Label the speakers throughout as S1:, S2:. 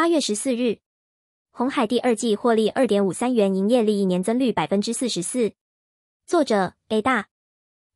S1: 八月十四日，红海第二季获利二点五三元，营业利益年增率百分之四十四。作者 A 大。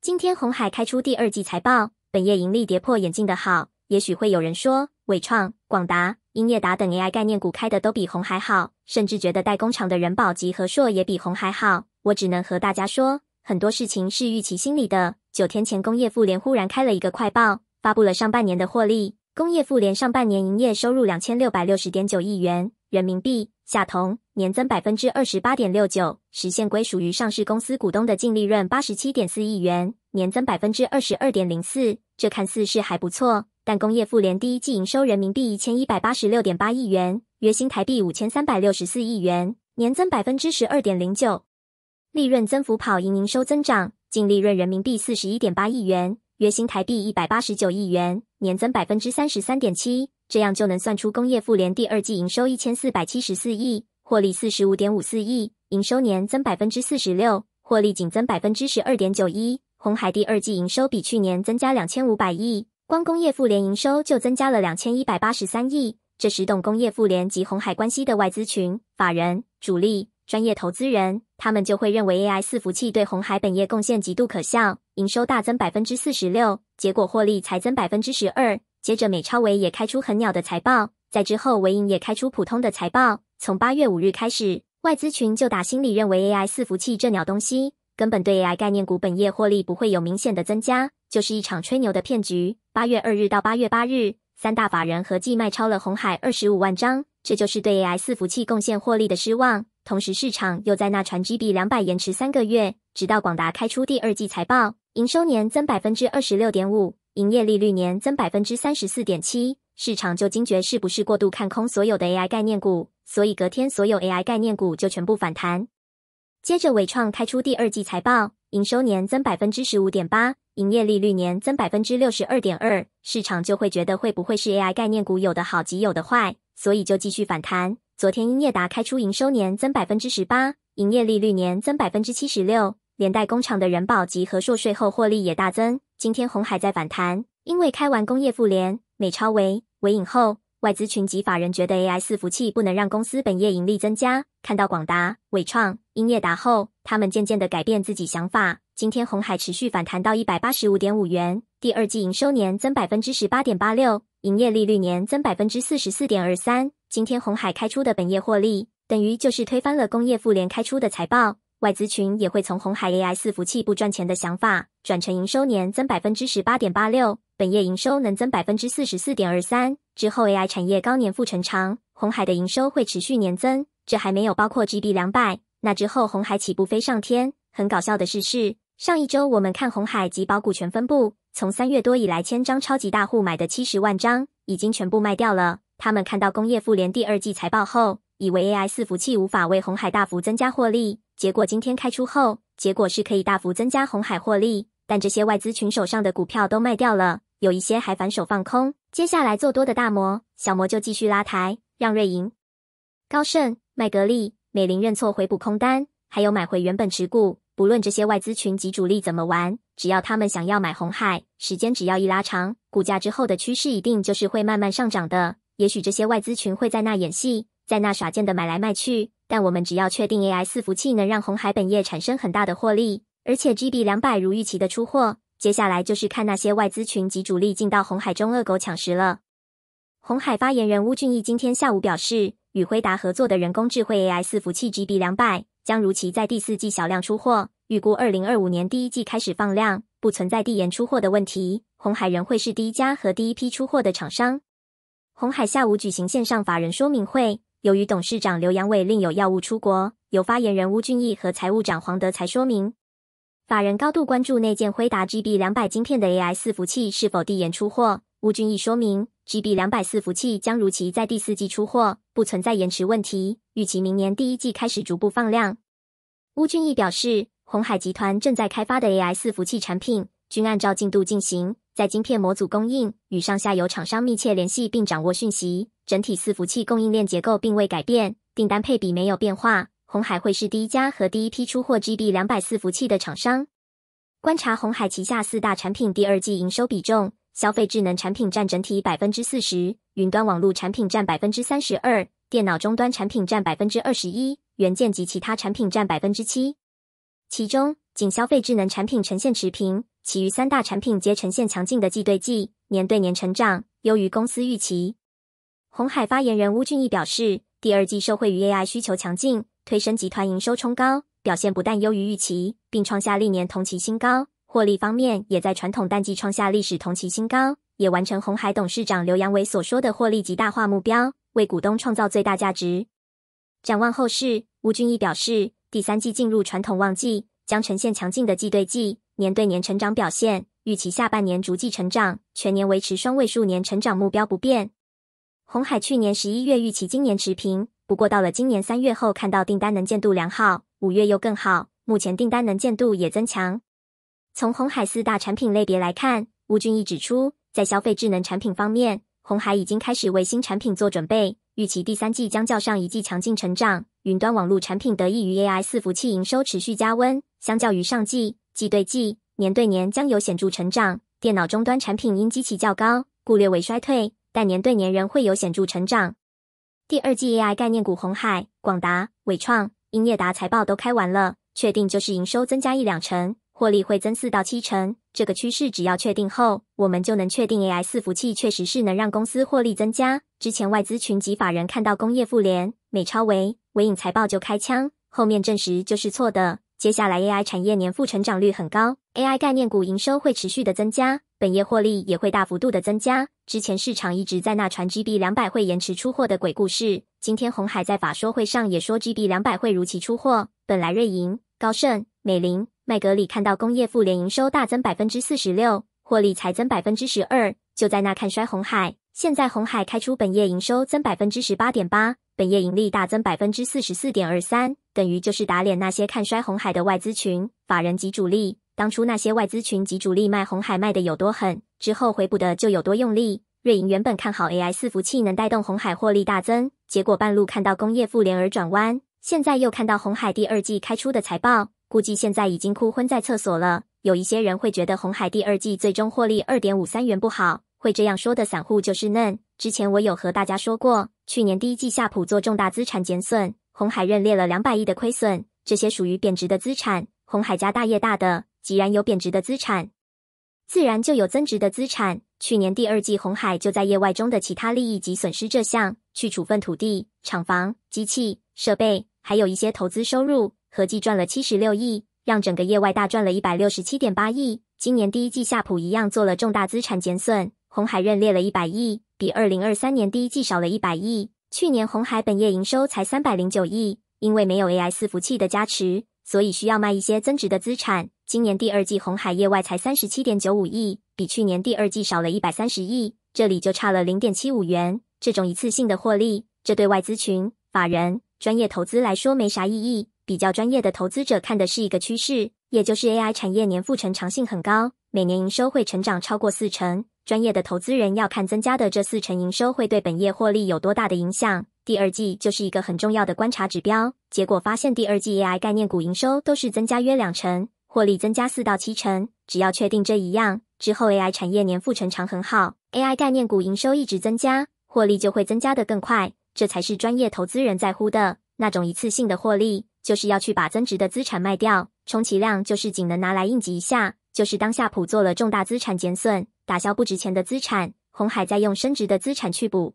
S1: 今天红海开出第二季财报，本业盈利跌破眼镜的好。也许会有人说，伟创、广达、英业达等 AI 概念股开的都比红海好，甚至觉得代工厂的人保及和硕也比红海好。我只能和大家说，很多事情是预期心理的。九天前，工业富联忽然开了一个快报，发布了上半年的获利。工业富联上半年营业收入两千六百六十点九亿元人民币，下同年增百分之二十八点六九，实现归属于上市公司股东的净利润八十七点四亿元，年增百分之二十二点零四。这看似是还不错。但工业富联第一季营收人民币一千一百八十六点八亿元，约新台币五千三百六十四亿元，年增百分之十二点零九，利润增幅跑赢营收增长，净利润人民币四十一点八亿元，约新台币一百八十九亿元，年增百分之三十三点七。这样就能算出工业富联第二季营收一千四百七十四亿，获利四十五点五四亿，营收年增百分之四十六，获利仅增百分之十二点九一。红海第二季营收比去年增加两千五百亿。光工业富联营收就增加了两千一百八十三亿，这使懂工业富联及红海关系的外资群、法人、主力、专业投资人，他们就会认为 AI 伺服器对红海本业贡献极度可笑，营收大增百分之四十六，结果获利才增百分之十二。接着美超维也开出很鸟的财报，在之后维银也开出普通的财报。从八月五日开始，外资群就打心里认为 AI 伺服器这鸟东西根本对 AI 概念股本业获利不会有明显的增加。就是一场吹牛的骗局。八月二日到八月八日，三大法人合计卖超了红海二十五万张，这就是对 AI 伺服器贡献获利的失望。同时，市场又在那传 GB 两百延迟三个月，直到广达开出第二季财报，营收年增百分之二十六点五，营业利率年增百分之三十四点七，市场就惊觉是不是过度看空所有的 AI 概念股，所以隔天所有 AI 概念股就全部反弹。接着，伟创开出第二季财报，营收年增百分之十五点八。营业利率年增百分之六十二点二，市场就会觉得会不会是 AI 概念股有的好及有的坏，所以就继续反弹。昨天英业达开出营收年增百分之十八，营业利率年增百分之七十六，连带工厂的人保及和硕税后获利也大增。今天红海在反弹，因为开完工业富联、美超维、维影后，外资群及法人觉得 AI 伺服器不能让公司本业盈利增加。看到广达、伟创、英业达后，他们渐渐的改变自己想法。今天红海持续反弹到一百八十五点五元，第二季营收年增百分之十八点八六，营业利率年增百分之四十四点二三。今天红海开出的本业获利，等于就是推翻了工业富联开出的财报。外资群也会从红海 AI 伺服器不赚钱的想法，转成营收年增百分之十八点八六，本业营收能增百分之四十四点二三。之后 AI 产业高年复成长，红海的营收会持续年增。这还没有包括 GB 两百，那之后红海起步飞上天。很搞笑的事是。上一周，我们看红海及保股权分布，从三月多以来，千张超级大户买的七十万张已经全部卖掉了。他们看到工业富联第二季财报后，以为 AI 伺服器无法为红海大幅增加获利，结果今天开出后，结果是可以大幅增加红海获利。但这些外资群手上的股票都卖掉了，有一些还反手放空。接下来做多的大摩、小摩就继续拉抬，让瑞银、高盛、麦格利、美林认错回补空单，还有买回原本持股。不论这些外资群及主力怎么玩，只要他们想要买红海，时间只要一拉长，股价之后的趋势一定就是会慢慢上涨的。也许这些外资群会在那演戏，在那耍贱的买来卖去，但我们只要确定 AI 伺服器能让红海本业产生很大的获利，而且 GB 两百如预期的出货，接下来就是看那些外资群及主力进到红海中恶狗抢食了。红海发言人邬俊义今天下午表示，与辉达合作的人工智慧 AI 伺服器 GB 两百。将如期在第四季小量出货，预估二零二五年第一季开始放量，不存在递延出货的问题。红海仍会是第一家和第一批出货的厂商。红海下午举行线上法人说明会，由于董事长刘阳伟另有要务出国，由发言人邬俊义和财务长黄德才说明。法人高度关注内建辉达 GB 两百晶片的 AI 伺服器是否递延出货。邬俊义说明，GB 两百伺服器将如期在第四季出货，不存在延迟问题。预期明年第一季开始逐步放量。邬俊义表示，红海集团正在开发的 AI 伺服器产品均按照进度进行，在晶片模组供应与上下游厂商密切联系并掌握讯息，整体伺服器供应链结构并未改变，订单配比没有变化。红海会是第一家和第一批出货 GB 两百伺服器的厂商。观察红海旗下四大产品第二季营收比重，消费智能产品占整体百分之四十，云端网络产品占百分之三十二，电脑终端产品占百分之二十一，元件及其他产品占百分之七。其中，仅消费智能产品呈现持平，其余三大产品皆呈现强劲的季对季、年对年成长，优于公司预期。红海发言人邬俊义表示，第二季受惠于 AI 需求强劲，推升集团营收冲高，表现不但优于预期，并创下历年同期新高。获利方面，也在传统淡季创下历史同期新高，也完成红海董事长刘扬伟所说的获利极大化目标，为股东创造最大价值。展望后市，吴俊义表示，第三季进入传统旺季，将呈现强劲的季对季、年对年成长表现，预期下半年逐季成长，全年维持双位数年成长目标不变。红海去年十一月预期今年持平，不过到了今年三月后，看到订单能见度良好，五月又更好，目前订单能见度也增强。从红海四大产品类别来看，吴俊义指出，在消费智能产品方面，红海已经开始为新产品做准备，预期第三季将较上一季强劲成长。云端网络产品得益于 AI 伺服器营收持续加温，相较于上季，季对季、年对年将有显著成长。电脑终端产品因机器较高，故略为衰退，但年对年仍会有显著成长。第二季 AI 概念股红海、广达、伟创、英业达财报都开完了，确定就是营收增加一两成。获利会增四到七成，这个趋势只要确定后，我们就能确定 AI 伺服器确实是能让公司获利增加。之前外资群及法人看到工业富联、美超维、伟影财报就开枪，后面证实就是错的。接下来 AI 产业年复成长率很高，AI 概念股营收会持续的增加，本业获利也会大幅度的增加。之前市场一直在那传 GB 两百会延迟出货的鬼故事，今天红海在法说会上也说 GB 两百会如期出货。本来瑞银、高盛、美林。麦格里看到工业富联营收大增百分之四十六，获利才增百分之十二，就在那看衰红海。现在红海开出本业营收增百分之十八点八，本业盈利大增百分之四十四点二三，等于就是打脸那些看衰红海的外资群、法人及主力。当初那些外资群及主力卖红海卖的有多狠，之后回补的就有多用力。瑞银原本看好 AI 伺服器能带动红海获利大增，结果半路看到工业复联而转弯，现在又看到红海第二季开出的财报。估计现在已经哭昏在厕所了。有一些人会觉得红海第二季最终获利二点五三元不好，会这样说的散户就是嫩。之前我有和大家说过，去年第一季夏普做重大资产减损，红海认列了两百亿的亏损，这些属于贬值的资产。红海家大业大的，既然有贬值的资产，自然就有增值的资产。去年第二季红海就在业外中的其他利益及损失这项去处分土地、厂房、机器设备，还有一些投资收入。合计赚了七十六亿，让整个业外大赚了一百六十七点八亿。今年第一季夏普一样做了重大资产减损，红海认列了一百亿，比二零二三年第一季少了一百亿。去年红海本业营收才三百零九亿，因为没有 AI 伺服器的加持，所以需要卖一些增值的资产。今年第二季红海业外才三十七点九五亿，比去年第二季少了一百三十亿，这里就差了零点七五元。这种一次性的获利，这对外资群、法人、专业投资来说没啥意义。比较专业的投资者看的是一个趋势，也就是 AI 产业年复成长性很高，每年营收会成长超过四成。专业的投资人要看增加的这四成营收会对本业获利有多大的影响。第二季就是一个很重要的观察指标。结果发现，第二季 AI 概念股营收都是增加约两成，获利增加四到七成。只要确定这一样之后，AI 产业年复成长很好，AI 概念股营收一直增加，获利就会增加的更快。这才是专业投资人在乎的那种一次性的获利。就是要去把增值的资产卖掉，充其量就是仅能拿来应急一下。就是当下普做了重大资产减损，打消不值钱的资产，红海在用升值的资产去补。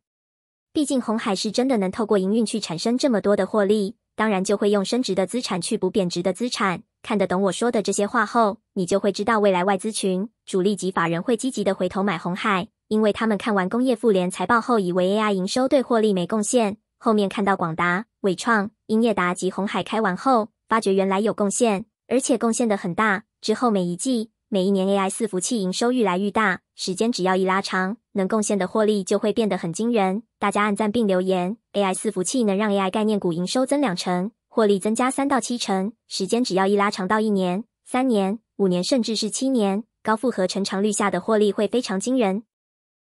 S1: 毕竟红海是真的能透过营运去产生这么多的获利，当然就会用升值的资产去补贬值的资产。看得懂我说的这些话后，你就会知道未来外资群、主力及法人会积极的回头买红海，因为他们看完工业富联财报后，以为 AI 营收对获利没贡献。后面看到广达、伟创、英业达及红海开完后，发觉原来有贡献，而且贡献的很大。之后每一季、每一年 AI 伺服器营收愈来愈大，时间只要一拉长，能贡献的获利就会变得很惊人。大家按赞并留言，AI 伺服器能让 AI 概念股营收增两成，获利增加三到七成，时间只要一拉长到一年、三年、五年，甚至是七年，高复合成长率下的获利会非常惊人。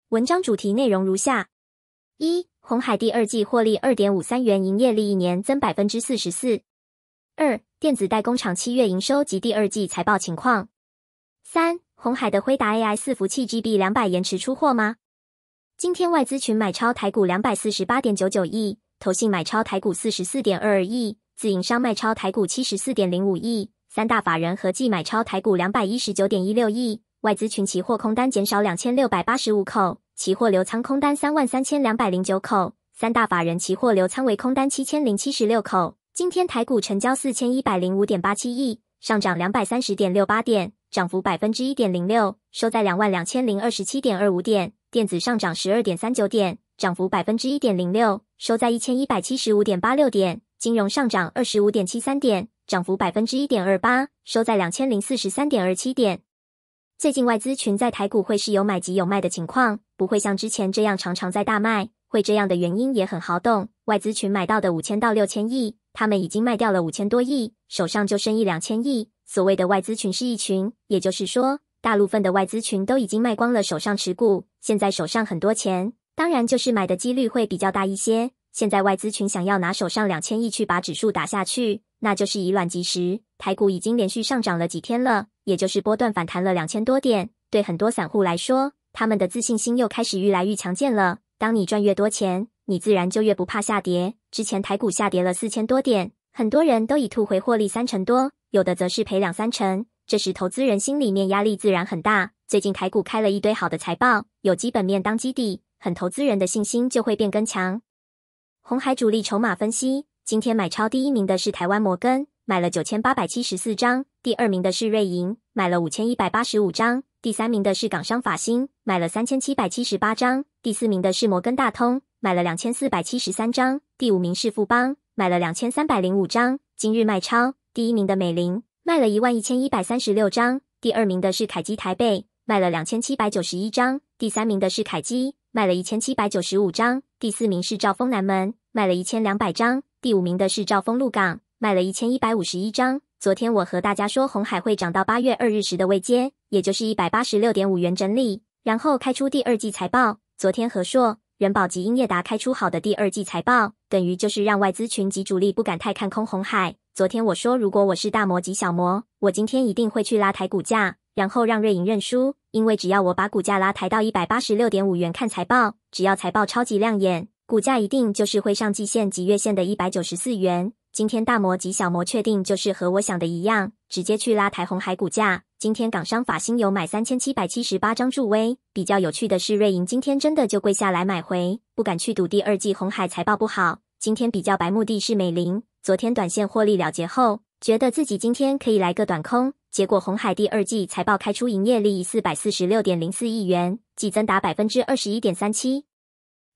S1: 文章主题内容如下：一。红海第二季获利二点五三元，营业利一年增百分之四十四。二、电子代工厂七月营收及第二季财报情况。三、红海的辉达 AI 伺服器 GB 两百延迟出货吗？今天外资群买超台股两百四十八点九九亿，投信买超台股四十四点二二亿，自营商卖超台股七十四点零五亿，三大法人合计买超台股两百一十九点一六亿。外资群期货空单减少两千六百八十五口，期货流仓空单三万三千两百零九口，三大法人期货流仓为空单七千零七十六口。今天台股成交四千一百零五点八七亿，上涨两百三十点六八点，涨幅百分之一点零六，收在两万两千零二十七点二五点。电子上涨十二点三九点，涨幅百分之一点零六，收在一千一百七十五点八六点。金融上涨二十五点七三点，涨幅百分之一点二八，收在两千零四十三点二七点。最近外资群在台股会是有买及有卖的情况，不会像之前这样常常在大卖。会这样的原因也很好懂，外资群买到的五千到六千亿，他们已经卖掉了五千多亿，手上就剩一两千亿。所谓的外资群是一群，也就是说。大部分的外资群都已经卖光了手上持股，现在手上很多钱，当然就是买的几率会比较大一些。现在外资群想要拿手上两千亿去把指数打下去，那就是以卵击石。台股已经连续上涨了几天了，也就是波段反弹了两千多点，对很多散户来说，他们的自信心又开始愈来愈强健了。当你赚越多钱，你自然就越不怕下跌。之前台股下跌了四千多点，很多人都已吐回获利三成多，有的则是赔两三成。这时，投资人心里面压力自然很大。最近台股开了一堆好的财报，有基本面当基地，很投资人的信心就会变更强。红海主力筹码分析：今天买超第一名的是台湾摩根，买了九千八百七十四张；第二名的是瑞银，买了五千一百八十五张；第三名的是港商法兴，买了三千七百七十八张；第四名的是摩根大通，买了两千四百七十三张；第五名是富邦，买了两千三百零五张。今日卖超第一名的美林。卖了一万一千一百三十六张，第二名的是凯基台北，卖了两千七百九十一张，第三名的是凯基，卖了一千七百九十五张，第四名是兆丰南门，卖了一千两百张，第五名的是兆丰鹿港，卖了一千一百五十一张。昨天我和大家说红海会涨到八月二日时的位阶，也就是一百八十六点五元整理，然后开出第二季财报。昨天和硕、人保及英业达开出好的第二季财报，等于就是让外资群及主力不敢太看空红海。昨天我说，如果我是大摩及小摩，我今天一定会去拉抬股价，然后让瑞银认输。因为只要我把股价拉抬到一百八十六点五元看财报，只要财报超级亮眼，股价一定就是会上季线及月线的一百九十四元。今天大摩及小摩确定就是和我想的一样，直接去拉抬红海股价。今天港商法新有买三千七百七十八张助威。比较有趣的是，瑞银今天真的就跪下来买回，不敢去赌第二季红海财报不好。今天比较白目的是美林。昨天短线获利了结后，觉得自己今天可以来个短空，结果红海第二季财报开出营业利四百四十六点零四亿元，季增达百分之二十一点三七，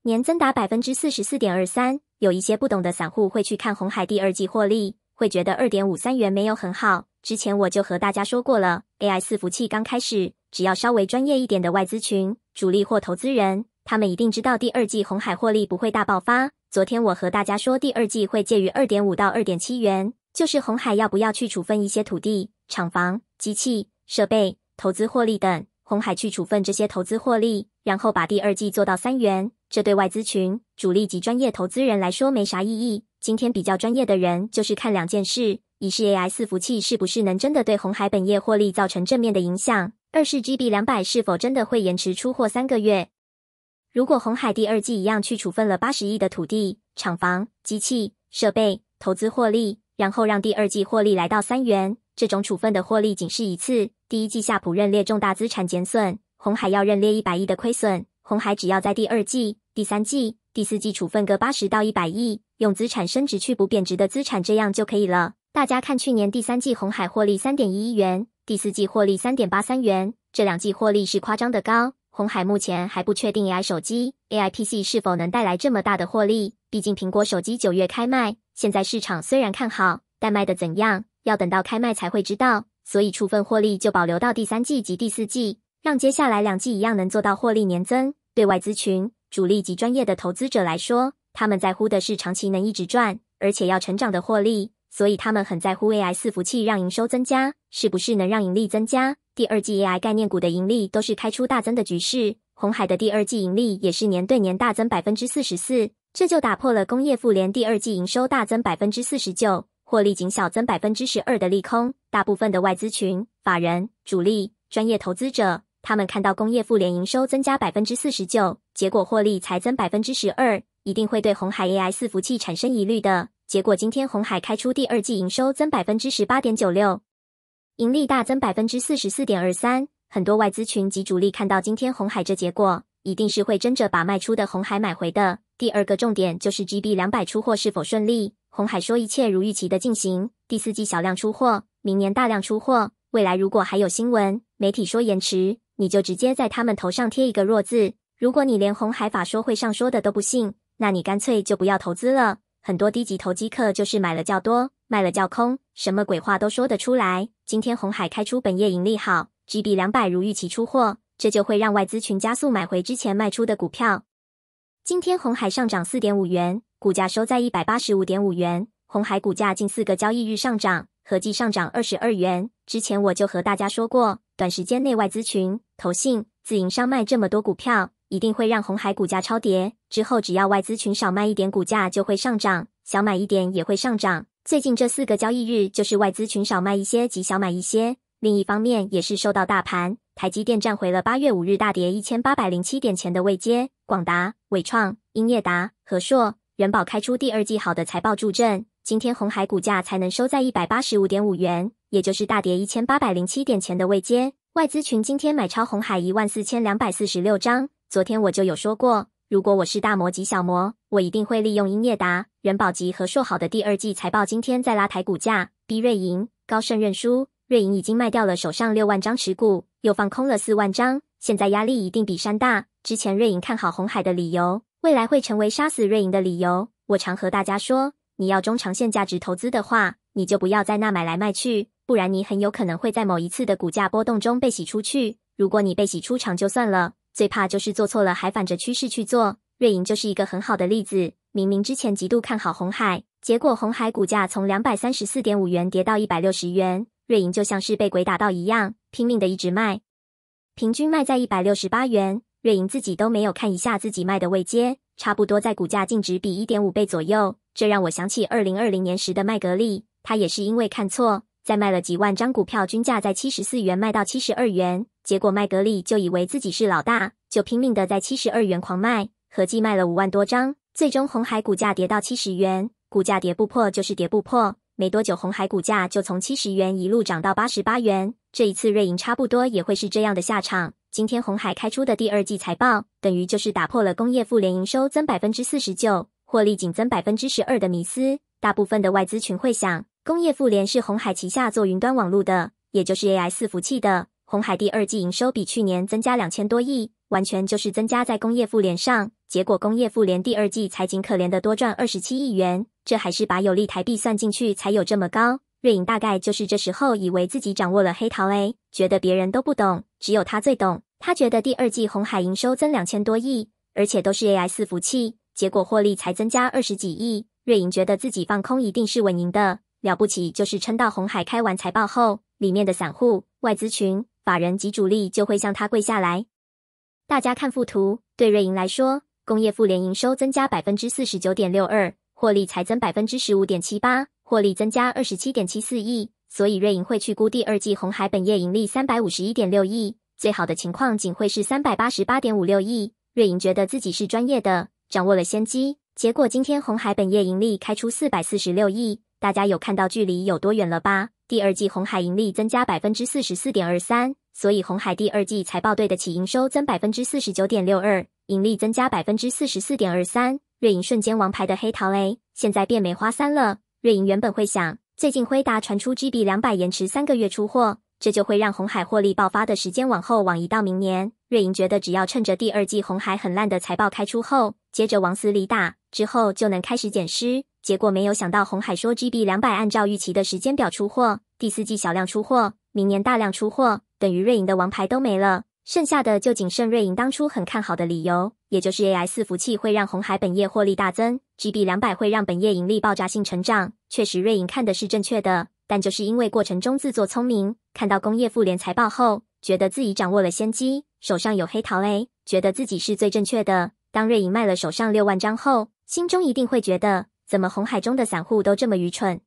S1: 年增达百分之四十四点二三。有一些不懂的散户会去看红海第二季获利，会觉得二点五三元没有很好。之前我就和大家说过了，AI 伺服器刚开始，只要稍微专业一点的外资群、主力或投资人，他们一定知道第二季红海获利不会大爆发。昨天我和大家说，第二季会介于二点五到二点七元，就是红海要不要去处分一些土地、厂房、机器、设备、投资获利等，红海去处分这些投资获利，然后把第二季做到三元。这对外资群、主力及专业投资人来说没啥意义。今天比较专业的人就是看两件事：一是 AI 伺服器是不是能真的对红海本业获利造成正面的影响；二是 GB 两百是否真的会延迟出货三个月。如果红海第二季一样去处分了八十亿的土地、厂房、机器、设备、投资获利，然后让第二季获利来到三元，这种处分的获利仅是一次。第一季夏普认列重大资产减损，红海要认列一百亿的亏损。红海只要在第二季、第三季、第四季处分个八十到一百亿，用资产升值去补贬值的资产，这样就可以了。大家看去年第三季红海获利三点一亿元，第四季获利三点八三元，这两季获利是夸张的高。红海目前还不确定 AI 手机、AI PC 是否能带来这么大的获利。毕竟苹果手机九月开卖，现在市场虽然看好，但卖的怎样，要等到开卖才会知道。所以处分获利就保留到第三季及第四季，让接下来两季一样能做到获利年增。对外资群、主力及专业的投资者来说，他们在乎的是长期能一直赚，而且要成长的获利。所以他们很在乎 AI 伺服器让营收增加，是不是能让盈利增加？第二季 AI 概念股的盈利都是开出大增的局势，红海的第二季盈利也是年对年大增百分之四十四，这就打破了工业富联第二季营收大增百分之四十九，获利仅小增百分之十二的利空。大部分的外资群、法人、主力专业投资者，他们看到工业富联营收增加百分之四十九，结果获利才增百分之十二，一定会对红海 AI 伺服器产生疑虑的。结果今天红海开出第二季营收增百分之十八点九六，盈利大增百分之四十四点二三。很多外资群及主力看到今天红海这结果，一定是会争着把卖出的红海买回的。第二个重点就是 GB 两百出货是否顺利。红海说一切如预期的进行，第四季小量出货，明年大量出货。未来如果还有新闻，媒体说延迟，你就直接在他们头上贴一个弱字。如果你连红海法说会上说的都不信，那你干脆就不要投资了。很多低级投机客就是买了较多，卖了较空，什么鬼话都说得出来。今天红海开出本业盈利好，GB 两百如预期出货，这就会让外资群加速买回之前卖出的股票。今天红海上涨四点五元。股价收在一百八十五点五元，红海股价近四个交易日上涨，合计上涨二十二元。之前我就和大家说过，短时间内外资群、投信、自营商卖这么多股票，一定会让红海股价超跌。之后只要外资群少卖一点，股价就会上涨；小买一点也会上涨。最近这四个交易日，就是外资群少卖一些及小买一些。另一方面，也是受到大盘台积电站回了八月五日大跌一千八百零七点前的位阶，广达、伟创、英业达、和硕。元宝开出第二季好的财报助阵，今天红海股价才能收在一百八十五点五元，也就是大跌一千八百零七点前的位阶。外资群今天买超红海一万四千两百四十六张。昨天我就有说过，如果我是大摩及小摩，我一定会利用英业达、元宝及和硕好的第二季财报，今天再拉抬股价，逼瑞银、高盛认输。瑞银已经卖掉了手上六万张持股，又放空了四万张，现在压力一定比山大。之前瑞银看好红海的理由。未来会成为杀死瑞银的理由。我常和大家说，你要中长线价值投资的话，你就不要在那买来卖去，不然你很有可能会在某一次的股价波动中被洗出去。如果你被洗出场就算了，最怕就是做错了还反着趋势去做。瑞银就是一个很好的例子。明明之前极度看好红海，结果红海股价从两百三十四点五元跌到一百六十元，瑞银就像是被鬼打到一样，拼命的一直卖，平均卖在一百六十八元。瑞银自己都没有看一下自己卖的位阶，差不多在股价净值比一点五倍左右。这让我想起二零二零年时的麦格利，他也是因为看错，在卖了几万张股票，均价在七十四元卖到七十二元，结果麦格利就以为自己是老大，就拼命的在七十二元狂卖，合计卖了五万多张。最终红海股价跌到七十元，股价跌不破就是跌不破。没多久，红海股价就从七十元一路涨到八十八元。这一次瑞银差不多也会是这样的下场。今天红海开出的第二季财报，等于就是打破了工业富联营收增百分之四十九，获利仅增百分之十二的迷思。大部分的外资群会想，工业富联是红海旗下做云端网络的，也就是 AI 伺服器的。红海第二季营收比去年增加两千多亿，完全就是增加在工业富联上。结果工业富联第二季才仅可怜的多赚二十七亿元，这还是把有利台币算进去才有这么高。瑞银大概就是这时候以为自己掌握了黑桃 A，觉得别人都不懂，只有他最懂。他觉得第二季红海营收增两千多亿，而且都是 AI 伺服器，结果获利才增加二十几亿。瑞银觉得自己放空一定是稳赢的，了不起就是撑到红海开完财报后，里面的散户、外资群、法人及主力就会向他跪下来。大家看附图，对瑞银来说，工业富联营收增加百分之四十九点六二，获利才增百分之十五点七八。获利增加二十七点七四亿，所以瑞银会去估第二季红海本业盈利三百五十一点六亿，最好的情况仅会是三百八十八点五六亿。瑞银觉得自己是专业的，掌握了先机，结果今天红海本业盈利开出四百四十六亿，大家有看到距离有多远了吧？第二季红海盈利增加百分之四十四点二三，所以红海第二季财报对得起营收增百分之四十九点六二，盈利增加百分之四十四点二三，瑞银瞬间王牌的黑桃 A，现在变梅花三了。瑞银原本会想，最近辉达传出 GB 两百延迟三个月出货，这就会让红海获利爆发的时间往后往移到明年。瑞银觉得只要趁着第二季红海很烂的财报开出后，接着往死里打，之后就能开始减尸。结果没有想到，红海说 GB 两百按照预期的时间表出货，第四季小量出货，明年大量出货，等于瑞银的王牌都没了。剩下的就仅剩瑞银当初很看好的理由，也就是 AI 四服器会让红海本业获利大增，GB 两百会让本业盈利爆炸性成长。确实，瑞银看的是正确的，但就是因为过程中自作聪明，看到工业妇联财报后，觉得自己掌握了先机，手上有黑桃 A，觉得自己是最正确的。当瑞银卖了手上六万张后，心中一定会觉得，怎么红海中的散户都这么愚蠢？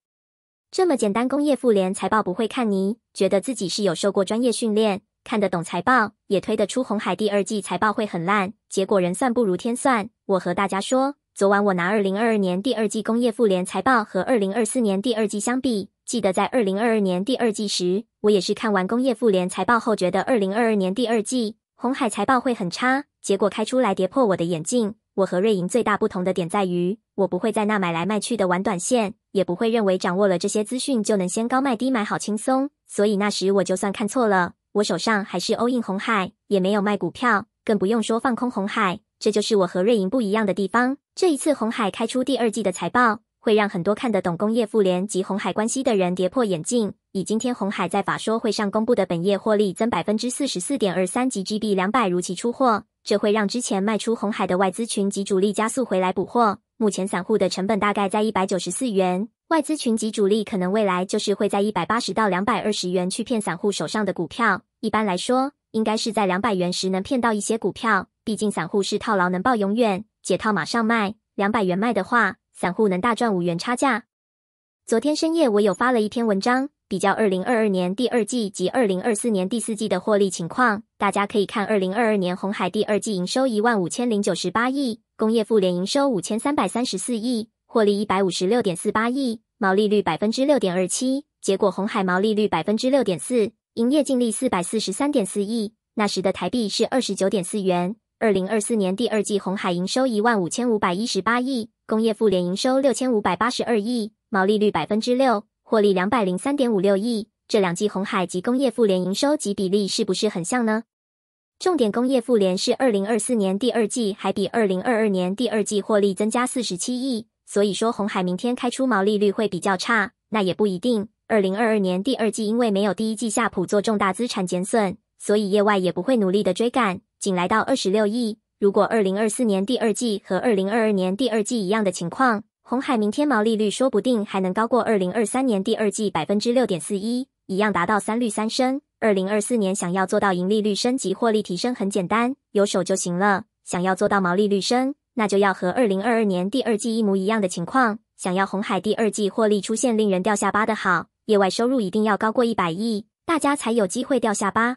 S1: 这么简单，工业富联财报不会看你，觉得自己是有受过专业训练。看得懂财报，也推得出红海第二季财报会很烂，结果人算不如天算。我和大家说，昨晚我拿二零二二年第二季工业妇联财报和二零二四年第二季相比，记得在二零二二年第二季时，我也是看完工业妇联财报后，觉得二零二二年第二季红海财报会很差，结果开出来跌破我的眼镜。我和瑞银最大不同的点在于，我不会在那买来卖去的玩短线，也不会认为掌握了这些资讯就能先高卖低买好轻松。所以那时我就算看错了，我手上还是欧印红海，也没有卖股票，更不用说放空红海。这就是我和瑞银不一样的地方。这一次红海开出第二季的财报，会让很多看得懂工业妇联及红海关系的人跌破眼镜。以今天红海在法说会上公布的本业获利增百分之四十四点二三及 GB 两百如期出货。这会让之前卖出红海的外资群及主力加速回来补货。目前散户的成本大概在一百九十四元，外资群及主力可能未来就是会在一百八十到两百二十元去骗散户手上的股票。一般来说，应该是在两百元时能骗到一些股票。毕竟散户是套牢能抱永远，解套马上卖。两百元卖的话，散户能大赚五元差价。昨天深夜我有发了一篇文章。比较二零二二年第二季及二零二四年第四季的获利情况，大家可以看二零二二年红海第二季营收一万五千零九十八亿，工业妇联营收五千三百三十四亿，获利一百五十六点四八亿，毛利率百分之六点二七。结果红海毛利率百分之六点四，营业净利四百四十三点四亿，那时的台币是二十九点四元。二零二四年第二季红海营收一万五千五百一十八亿，工业妇联营收六千五百八十二亿，毛利率百分之六。获利两百零三点五六亿，这两季红海及工业妇联营收及比例是不是很像呢？重点工业妇联是二零二四年第二季还比二零二二年第二季获利增加四十七亿，所以说红海明天开出毛利率会比较差，那也不一定。二零二二年第二季因为没有第一季夏普做重大资产减损，所以业外也不会努力的追赶，仅来到二十六亿。如果二零二四年第二季和二零二二年第二季一样的情况。红海明天毛利率说不定还能高过二零二三年第二季百分之六点四一，一样达到三率三升。二零二四年想要做到盈利率升级、获利提升很简单，有手就行了。想要做到毛利率升，那就要和二零二二年第二季一模一样的情况。想要红海第二季获利出现令人掉下巴的好，业外收入一定要高过一百亿，大家才有机会掉下巴。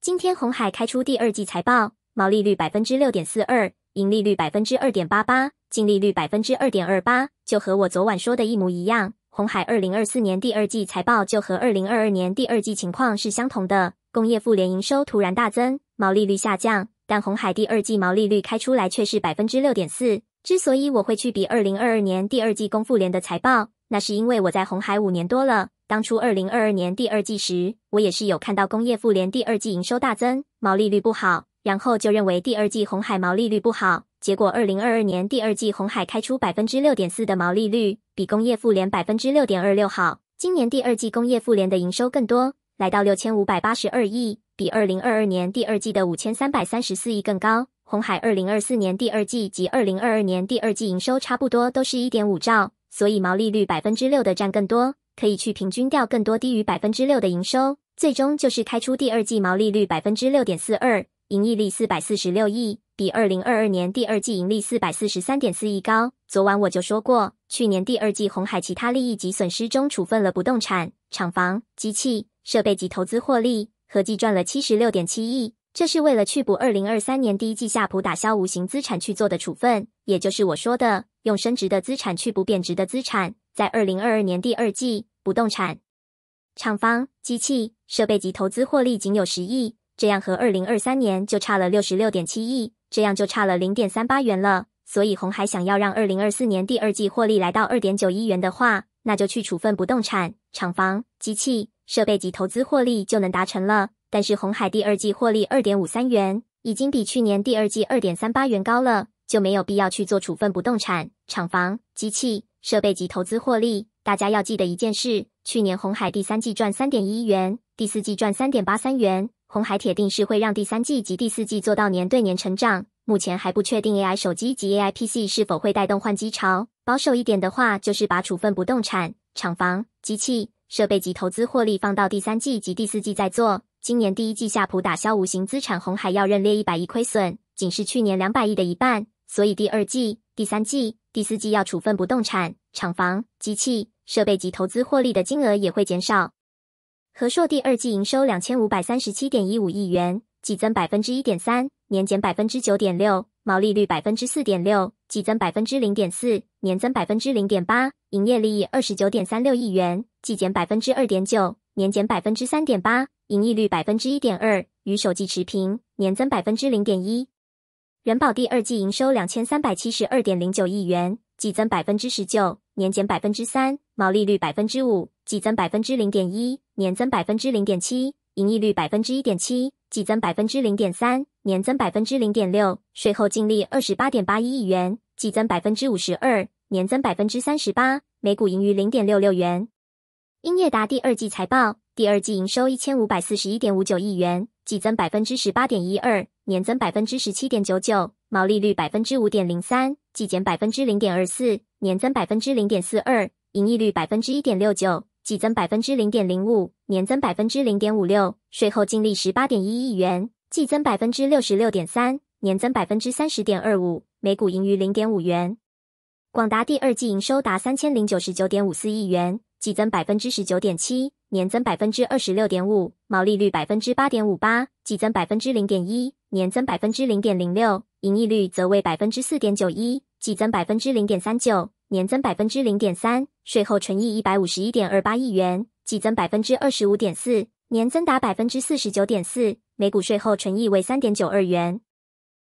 S1: 今天红海开出第二季财报，毛利率百分之六点四二，盈利率百分之二点八八。净利率百分之二点二八，就和我昨晚说的一模一样。红海二零二四年第二季财报就和二零二二年第二季情况是相同的。工业妇联营收突然大增，毛利率下降，但红海第二季毛利率开出来却是百分之六点四。之所以我会去比二零二二年第二季工妇联的财报，那是因为我在红海五年多了。当初二零二二年第二季时，我也是有看到工业妇联第二季营收大增，毛利率不好，然后就认为第二季红海毛利率不好。结果，二零二二年第二季红海开出百分之六点四的毛利率，比工业妇联百分之六点二六好。今年第二季工业妇联的营收更多，来到六千五百八十二亿，比二零二二年第二季的五千三百三十四亿更高。红海二零二四年第二季及二零二二年第二季营收差不多都是一点五兆，所以毛利率百分之六的占更多，可以去平均掉更多低于百分之六的营收，最终就是开出第二季毛利率百分之六点四二，盈利四百四十六亿。比二零二二年第二季盈利四百四十三点四亿高。昨晚我就说过，去年第二季红海其他利益及损失中处分了不动产、厂房、机器设备及投资获利，合计赚了七十六点七亿。这是为了去补二零二三年第一季夏普打消无形资产去做的处分，也就是我说的用升值的资产去补贬值的资产。在二零二二年第二季，不动产、厂房、机器设备及投资获利仅有十亿，这样和二零二三年就差了六十六点七亿。这样就差了零点三八元了，所以红海想要让二零二四年第二季获利来到二点九亿元的话，那就去处分不动产、厂房、机器设备及投资获利就能达成了。但是红海第二季获利二点五三元，已经比去年第二季二点三八元高了，就没有必要去做处分不动产、厂房、机器设备及投资获利。大家要记得一件事：去年红海第三季赚三点一亿元，第四季赚三点八三元。红海铁定是会让第三季及第四季做到年对年成长。目前还不确定 AI 手机及 AI PC 是否会带动换机潮。保守一点的话，就是把处分不动产、厂房、机器设备及投资获利放到第三季及第四季再做。今年第一季夏普打消无形资产，红海要认列一百亿亏损，仅是去年两百亿的一半。所以第二季、第三季、第四季要处分不动产、厂房、机器设备及投资获利的金额也会减少。和硕第二季营收两千五百三十七点一五亿元，季增百分之一点三，年减百分之九点六，毛利率百分之四点六，季增百分之零点四，年增百分之零点八，营业利益二十九点三六亿元，季减百分之二点九，年减百分之三点八，盈利率百分之一点二，与首季持平，年增百分之零点一。人保第二季营收两千三百七十二点零九亿元，季增百分之十九，年减百分之三，毛利率百分之五，季增百分之零点一，年增百分之零点七，盈利率百分之一点七，季增百分之零点三，年增百分之零点六，税后净利二十八点八一亿元，季增百分之五十二，年增百分之三十八，每股盈余零点六六元。英业达第二季财报，第二季营收一千五百四十一点五九亿元。季增百分之十八点一二，年增百分之十七点九九，毛利率百分之五点零三，季减百分之零点二四，年增百分之零点四二，盈利率百分之一点六九，季增百分之零点零五，年增百分之零点五六，税后净利十八点一亿元，季增百分之六十六点三，年增百分之三十点二五，每股盈余零点五元。广达第二季营收达三千零九十九点五四亿元，季增百分之十九点七。年增百分之二十六点五，毛利率百分之八点五八，季增百分之零点一，年增百分之零点零六，盈利率则为百分之四点九一，季增百分之零点三九，年增百分之零点三，税后纯益一百五十一点二八亿元，季增百分之二十五点四，年增达百分之四十九点四，每股税后纯益为三点九二元。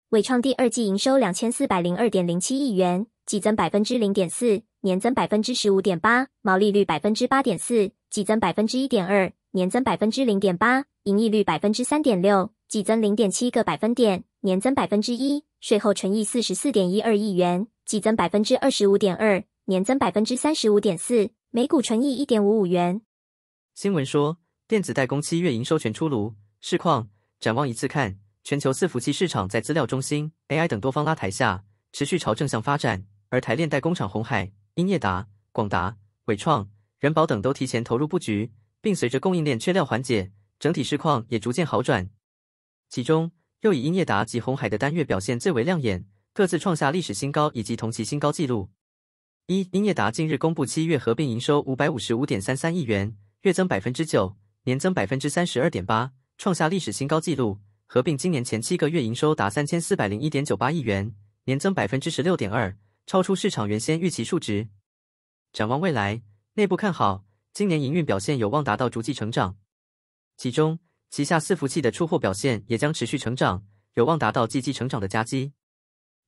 S1: 伟创第二季营收两千四百零二点零七亿元，季增百分之零点四，年增百分之十五点八，毛利率百分之八点四。季增百分之一点二，年增百分之零点八，盈利率百分之三点六，季增零点七个百分点，年增百分之一，税后纯益四十四点一二亿元，季增百分之二十五点二，年增百分之三十五点四，每股纯益一点五五元。
S2: 新闻说，电子代工七月营收全出炉，市况展望一次看，全球伺服器市场在资料中心、AI 等多方拉抬下，持续朝正向发展，而台链代工厂红海、英业达、广达、伟创。人保等都提前投入布局，并随着供应链缺料缓解，整体市况也逐渐好转。其中，又以英业达及红海的单月表现最为亮眼，各自创下历史新高以及同期新高纪录。一、英业达近日公布七月合并营收五百五十五点三三亿元，月增百分之九，年增百分之三十二点八，创下历史新高纪录。合并今年前七个月营收达三千四百零一点九八亿元，年增百分之十六点二，超出市场原先预期数值。展望未来。内部看好，今年营运表现有望达到逐季成长，其中旗下伺服器的出货表现也将持续成长，有望达到季季成长的佳绩。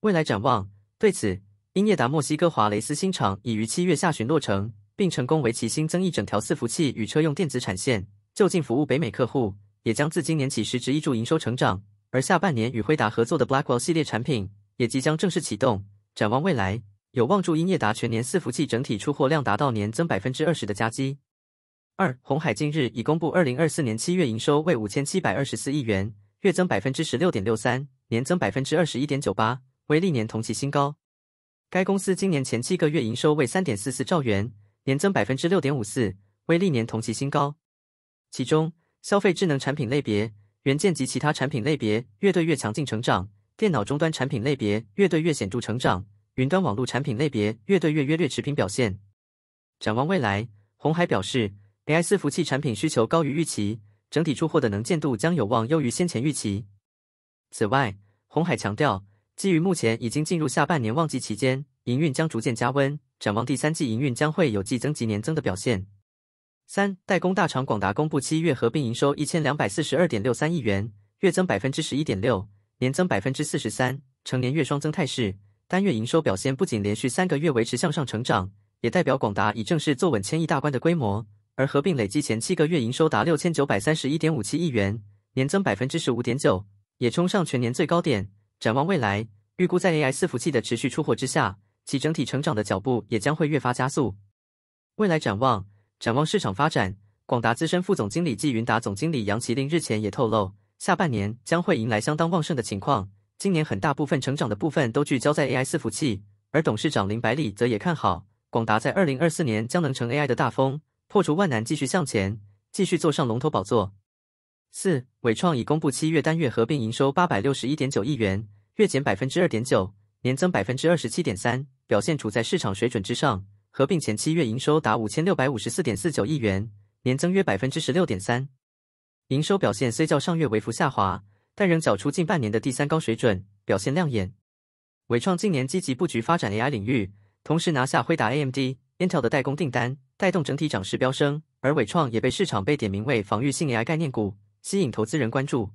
S2: 未来展望，对此，英业达墨西哥华雷斯新厂已于七月下旬落成，并成功为其新增一整条伺服器与车用电子产线，就近服务北美客户，也将自今年起实质挹注营收成长。而下半年与辉达合作的 Blackwell 系列产品也即将正式启动。展望未来。有望助英业达全年伺服器整体出货量达到年增百分之二十的佳绩。二，红海近日已公布二零二四年七月营收为五千七百二十四亿元，月增百分之十六点六三，年增百分之二十一点九八，为历年同期新高。该公司今年前七个月营收为三点四四兆元，年增百分之六点五四，为历年同期新高。其中，消费智能产品类别、元件及其他产品类别月对月强劲成长，电脑终端产品类别月对月显著成长。云端网络产品类别月对月约略持平表现。展望未来，红海表示，AI 伺服器产品需求高于预期，整体出货的能见度将有望优于先前预期。此外，红海强调，基于目前已经进入下半年旺季期间，营运将逐渐加温，展望第三季营运将会有季增及年增的表现。三，代工大厂广达公布七月合并营收一千两百四十二点六三亿元，月增百分之十一点六，年增百分之四十三，成年月双增态势。单月营收表现不仅连续三个月维持向上成长，也代表广达已正式坐稳千亿大关的规模。而合并累计前七个月营收达六千九百三十一点五七亿元，年增百分之十五点九，也冲上全年最高点。展望未来，预估在 AI 伺服器的持续出货之下，其整体成长的脚步也将会越发加速。未来展望，展望市场发展，广达资深副总经理暨云达总经理杨麒麟日前也透露，下半年将会迎来相当旺盛的情况。今年很大部分成长的部分都聚焦在 AI 伺服器，而董事长林百里则也看好广达在二零二四年将能成 AI 的大风，破除万难继续向前，继续坐上龙头宝座。四伟创已公布七月单月合并营收八百六十一点九亿元，月减百分之二点九，年增百分之二十七点三，表现处在市场水准之上。合并前七月营收达五千六百五十四点四九亿元，年增约百分之十六点三。营收表现虽较上月微幅下滑，但仍缴出近半年的第三高水准，表现亮眼。伟创近年积极布局发展 AI 领域，同时拿下辉达、AMD、Intel 的代工订单，带动整体涨势飙升。而伟创也被市场被点名为防御性 AI 概念股，吸引投资人关注。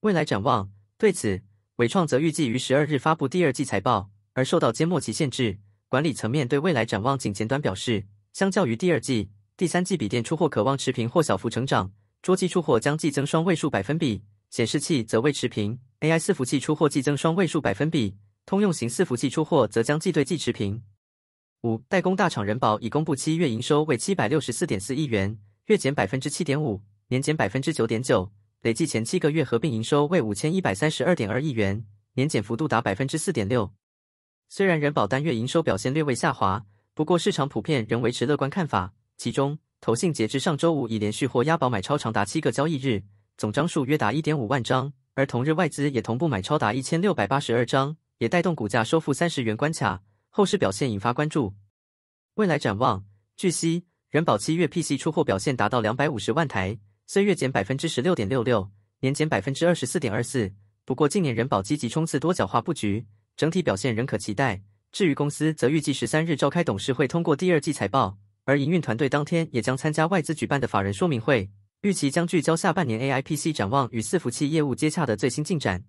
S2: 未来展望，对此，伟创则预计于十二日发布第二季财报，而受到缄默期限制，管理层面对未来展望仅简短表示，相较于第二季、第三季笔电出货可望持平或小幅成长，桌机出货将季增双位数百分比，显示器则未持平，AI 伺服器出货季增双位数百分比。通用型伺服器出货则将季对季持平。五代工大厂人保已公布七月营收为七百六十四点四亿元，月减百分之七点五，年减百分之九点九，累计前七个月合并营收为五千一百三十二点二亿元，年减幅度达百分之四点六。虽然人保单月营收表现略微下滑，不过市场普遍仍维持乐观看法。其中，投信截至上周五已连续获押宝买超长达七个交易日，总张数约达一点五万张，而同日外资也同步买超达一千六百八十二张。也带动股价收复三十元关卡，后市表现引发关注。未来展望，据悉，人保七月 PC 出货表现达到两百五十万台，虽月减百分之十六点六六，年减百分之二十四点二四。不过，近年人保积极冲刺多角化布局，整体表现仍可期待。至于公司，则预计十三日召开董事会通过第二季财报，而营运团队当天也将参加外资举办的法人说明会，预期将聚焦下半年 AI PC 展望与伺服器业务接洽的最新进展。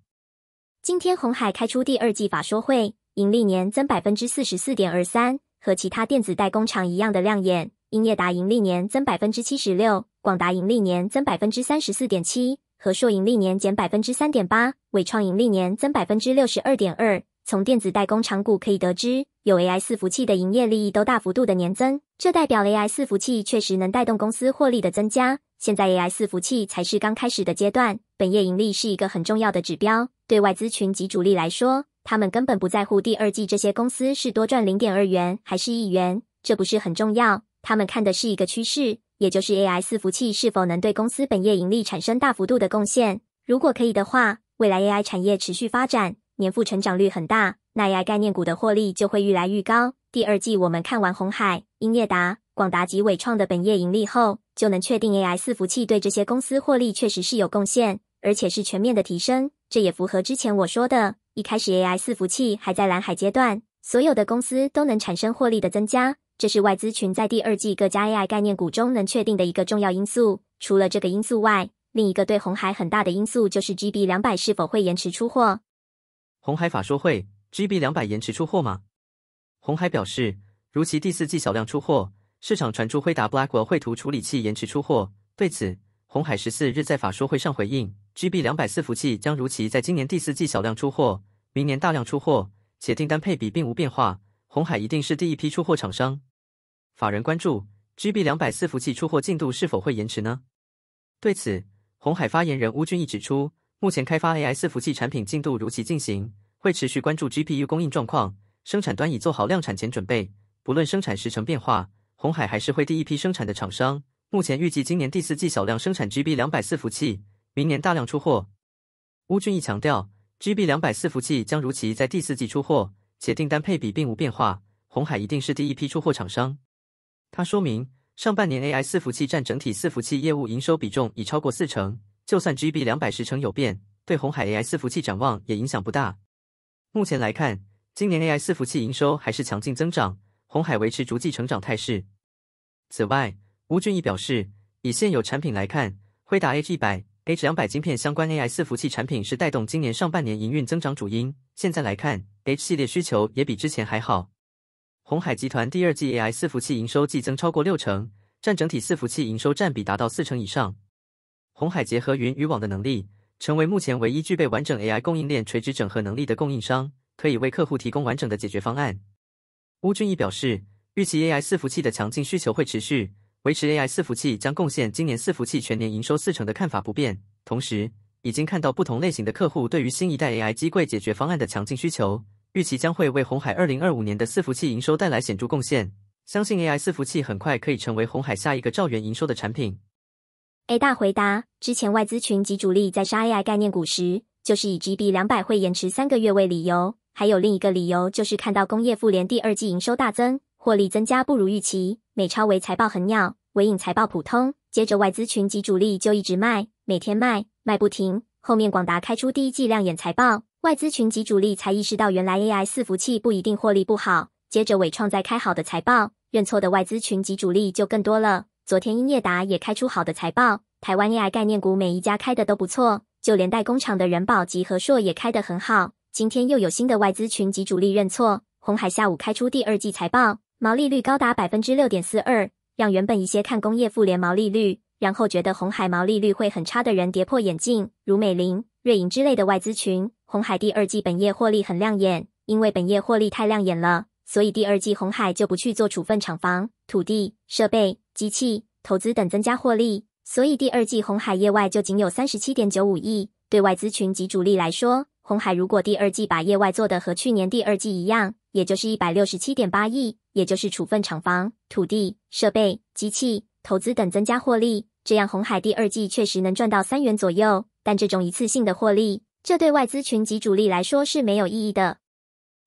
S1: 今天红海开出第二季法说会，盈利年增百分之四十四点二三，和其他电子代工厂一样的亮眼。英业达盈利年增百分之七十六，广达盈利年增百分之三十四点七，和硕盈利年减百分之三点八，伟创盈利年增百分之六十二点二。从电子代工厂股可以得知，有 AI 伺服器的营业利益都大幅度的年增，这代表 AI 伺服器确实能带动公司获利的增加。现在 AI 伺服器才是刚开始的阶段，本业盈利是一个很重要的指标。对外资群及主力来说，他们根本不在乎第二季这些公司是多赚零点二元还是一元，这不是很重要。他们看的是一个趋势，也就是 AI 伺服器是否能对公司本业盈利产生大幅度的贡献。如果可以的话，未来 AI 产业持续发展，年复成长率很大，那 AI 概念股的获利就会愈来愈高。第二季我们看完红海、英业达、广达及伟创的本业盈利后。就能确定 AI 伺服器对这些公司获利确实是有贡献，而且是全面的提升。这也符合之前我说的，一开始 AI 伺服务器还在蓝海阶段，所有的公司都能产生获利的增加。这是外资群在第二季各家 AI 概念股中能确定的一个重要因素。除了这个因素外，另一个对红海很大的因素就是 GB 两百是否会延迟出货。
S2: 红海法说会，GB 两百延迟出货吗？红海表示，如其第四季小量出货。市场传出辉达 Blackwell 绘图处理器延迟出货，对此，红海十四日在法说会上回应，GB 两百伺服务器将如期在今年第四季小量出货，明年大量出货，且订单配比并无变化。红海一定是第一批出货厂商。法人关注 GB 两百伺服器出货进度是否会延迟呢？对此，红海发言人邬俊义指出，目前开发 AI 伺服器产品进度如期进行，会持续关注 GPU 供应状况，生产端已做好量产前准备，不论生产时程变化。红海还是会第一批生产的厂商，目前预计今年第四季小量生产 GB 两百伺服器，明年大量出货。邬俊义强调，GB 两百伺服器将如期在第四季出货，且订单配比并无变化，红海一定是第一批出货厂商。他说明，上半年 AI 伺服器占整体伺服器业务营收比重已超过四成，就算 GB 两百十成有变，对红海 AI 伺服器展望也影响不大。目前来看，今年 AI 伺服器营收还是强劲增长。红海维持逐季成长态势。此外，吴俊义表示，以现有产品来看，辉达 H 一百、H 两百晶片相关 AI 伺服器产品是带动今年上半年营运增长主因。现在来看，H 系列需求也比之前还好。红海集团第二季 AI 伺服器营收季增超过六成，占整体伺服器营收占比达到四成以上。红海结合云与网的能力，成为目前唯一具备完整 AI 供应链垂直整合能力的供应商，可以为客户提供完整的解决方案。邬俊义表示，预期 AI 伺服器的强劲需求会持续，维持 AI 伺服务器将贡献今年伺服务器全年营收四成的看法不变。同时，已经看到不同类型的客户对于新一代 AI 机柜解决方案的强劲需求，预期将会为红海二零二五年的伺服务器营收带来显著贡献。相信 AI 伺服务器很快可以成为红海下一个兆元营收的产品。
S1: A 大回答：之前外资群及主力在杀 AI 概念股时，就是以 GB 两百会延迟三个月为理由。还有另一个理由，就是看到工业富联第二季营收大增，获利增加不如预期。美超为财报很鸟，微影财报普通，接着外资群及主力就一直卖，每天卖，卖不停。后面广达开出第一季亮眼财报，外资群及主力才意识到原来 AI 伺服器不一定获利不好。接着伟创再开好的财报，认错的外资群及主力就更多了。昨天英业达也开出好的财报，台湾 AI 概念股每一家开的都不错，就连代工厂的人保及和硕也开得很好。今天又有新的外资群及主力认错，红海下午开出第二季财报，毛利率高达百分之六点四二，让原本一些看工业富联毛利率，然后觉得红海毛利率会很差的人跌破眼镜，如美林、瑞银之类的外资群。红海第二季本业获利很亮眼，因为本业获利太亮眼了，所以第二季红海就不去做处分厂房、土地、设备、机器、投资等增加获利，所以第二季红海业外就仅有三十七点九五亿。对外资群及主力来说，红海如果第二季把业外做的和去年第二季一样，也就是一百六十七点八亿，也就是处分厂房、土地、设备、机器、投资等增加获利，这样红海第二季确实能赚到三元左右。但这种一次性的获利，这对外资群及主力来说是没有意义的。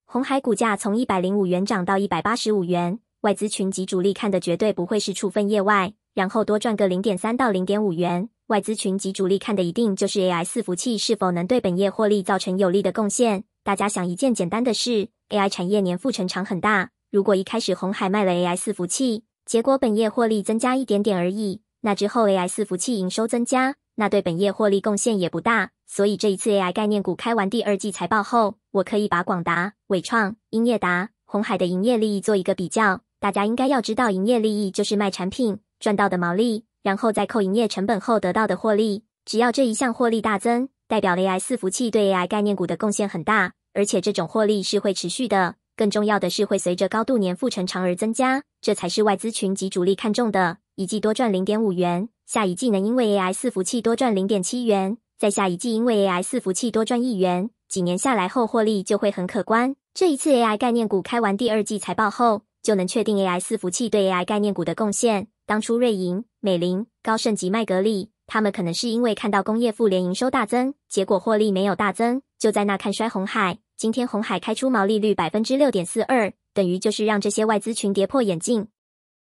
S1: 红海股价从一百零五元涨到一百八十五元，外资群及主力看的绝对不会是处分业外，然后多赚个零点三到零点五元。外资群及主力看的一定就是 AI 伺服器是否能对本业获利造成有利的贡献。大家想一件简单的事：AI 产业年复成长很大。如果一开始红海卖了 AI 伺服器，结果本业获利增加一点点而已，那之后 AI 伺服器营收增加，那对本业获利贡献也不大。所以这一次 AI 概念股开完第二季财报后，我可以把广达、伟创、英业达、红海的营业利益做一个比较。大家应该要知道，营业利益就是卖产品赚到的毛利。然后再扣营业成本后得到的获利，只要这一项获利大增，代表 AI 伺服器对 AI 概念股的贡献很大，而且这种获利是会持续的。更重要的是会随着高度年复成长而增加，这才是外资群及主力看重的。一季多赚零点五元，下一季能因为 AI 伺服器多赚零点七元，再下一季因为 AI 伺服器多赚一元，几年下来后获利就会很可观。这一次 AI 概念股开完第二季财报后，就能确定 AI 伺服器对 AI 概念股的贡献。当初瑞银、美林、高盛及麦格利，他们可能是因为看到工业富联营收大增，结果获利没有大增，就在那看衰红海。今天红海开出毛利率百分之六点四二，等于就是让这些外资群跌破眼镜。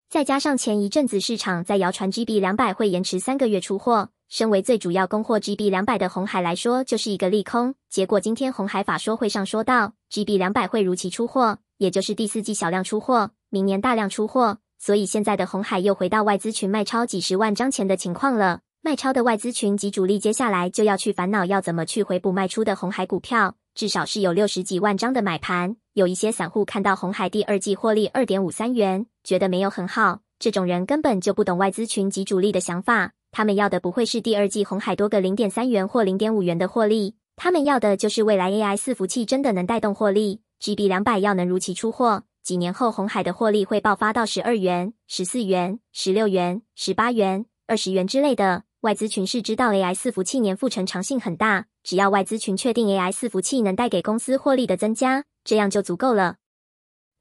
S1: 再加上前一阵子市场在谣传 GB 两百会延迟三个月出货，身为最主要供货 GB 两百的红海来说，就是一个利空。结果今天红海法说会上说到，GB 两百会如期出货，也就是第四季小量出货，明年大量出货。所以现在的红海又回到外资群卖超几十万张钱的情况了。卖超的外资群及主力接下来就要去烦恼要怎么去回补卖出的红海股票，至少是有六十几万张的买盘。有一些散户看到红海第二季获利二点五三元，觉得没有很好。这种人根本就不懂外资群及主力的想法，他们要的不会是第二季红海多个零点三元或零点五元的获利，他们要的就是未来 AI 伺服器真的能带动获利，GB 两百要能如期出货。几年后，红海的获利会爆发到十二元、十四元、十六元、十八元、二十元之类的。外资群是知道 AI 伺服器年复成长性很大，只要外资群确定 AI 伺服器能带给公司获利的增加，这样就足够了。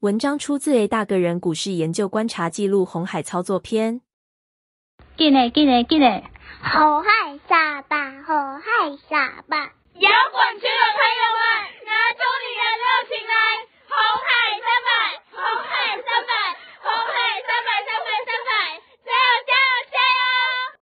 S3: 文章出自 A 大个人股市研究观察记录红海操作篇。
S4: 进来进来进来，
S5: 好害傻吧，好害傻吧，
S6: 摇滚区的朋友们，拿着。红海三百红